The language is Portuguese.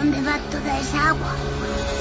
¿Dónde va toda esa agua?